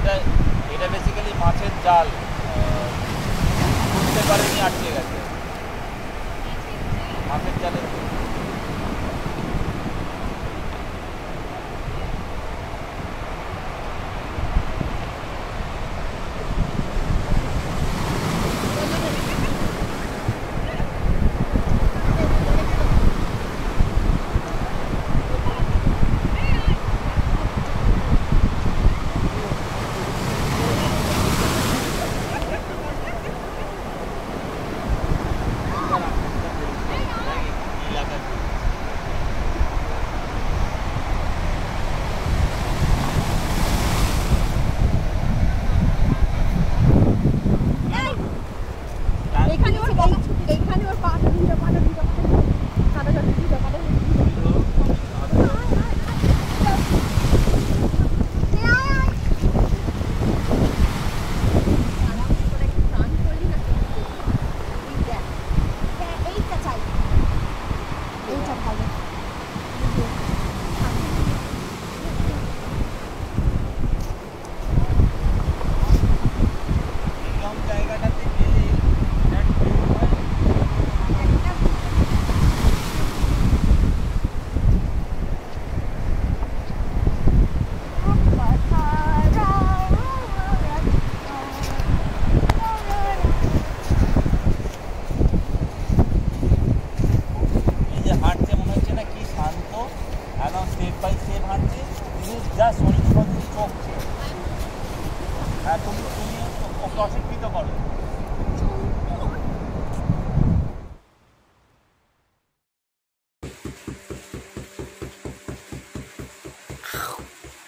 এটা এটা বেসিক্যালি মাছের জাল। খুলতে পারেনি আটকে গেছে। মাছের জালের